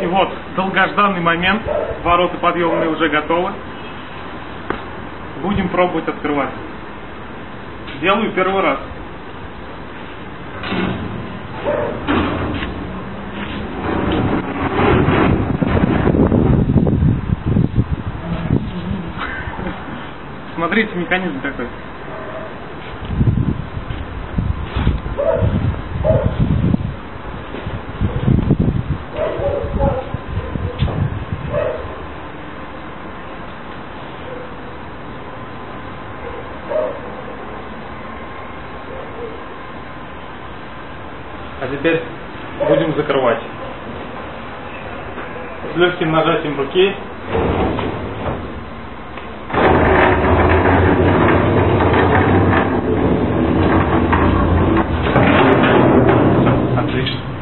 И вот, долгожданный момент. Ворота подъемные уже готовы. Будем пробовать открывать. Делаю первый раз. Смотрите, механизм какой. А теперь будем закрывать. С легким нажатием руки Отлично.